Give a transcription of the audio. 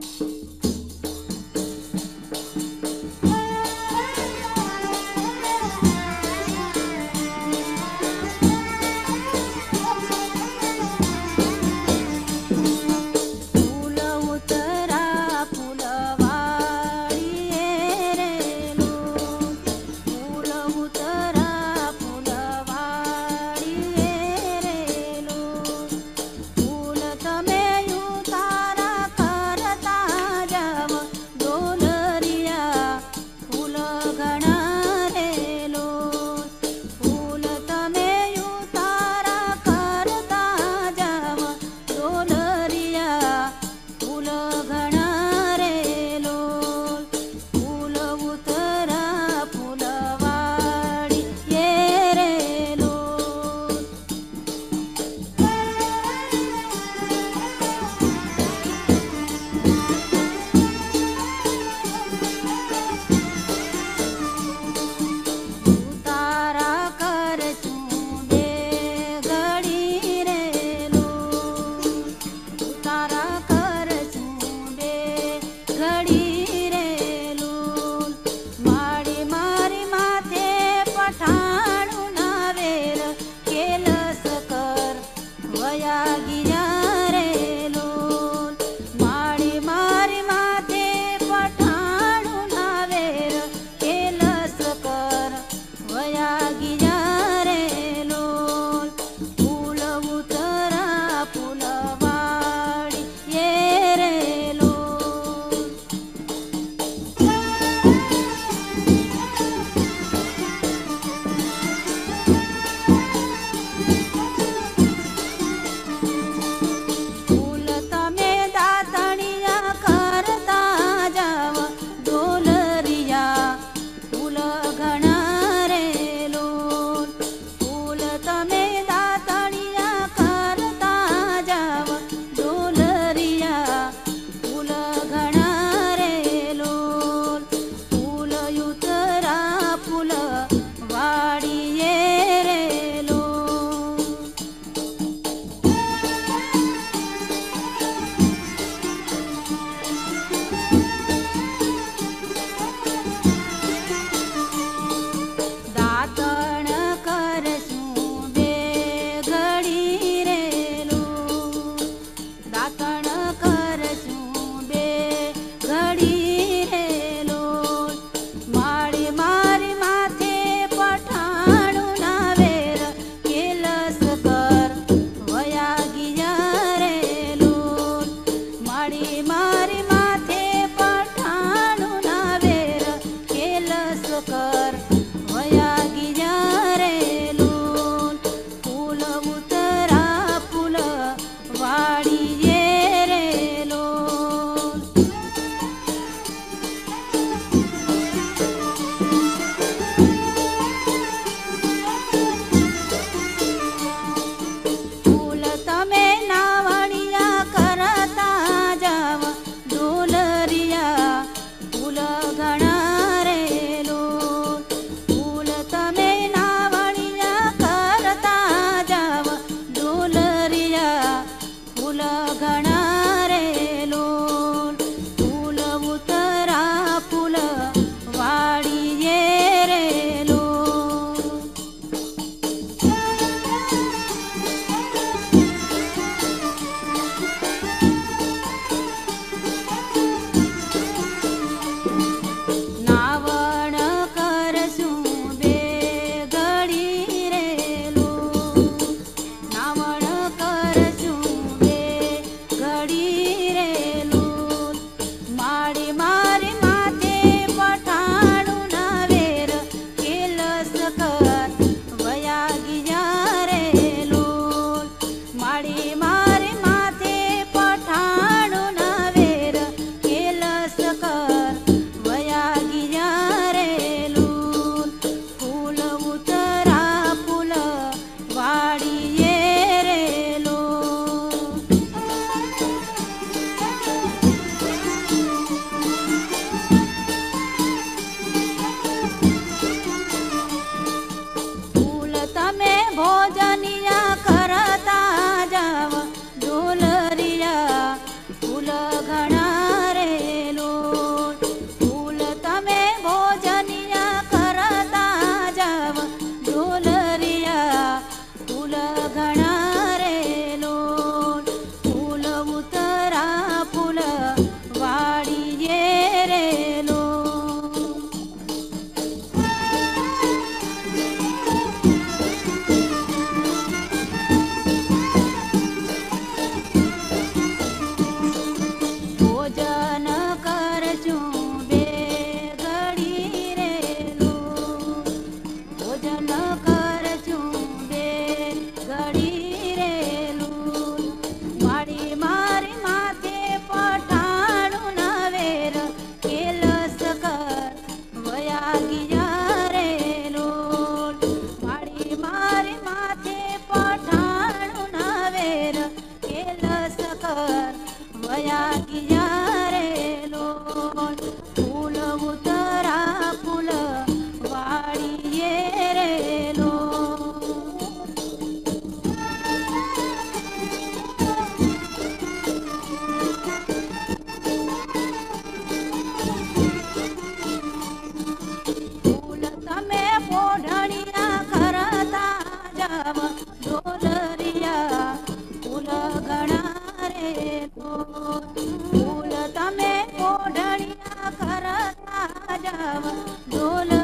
फूल காணா amaba, no la